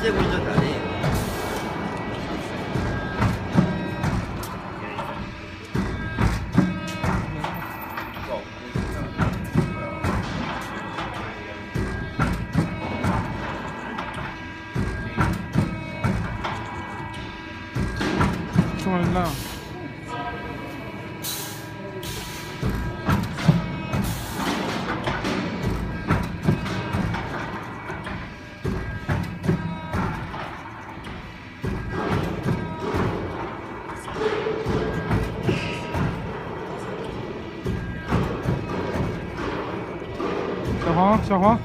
세 보이죠 다리 Voilà. 小黄小黄。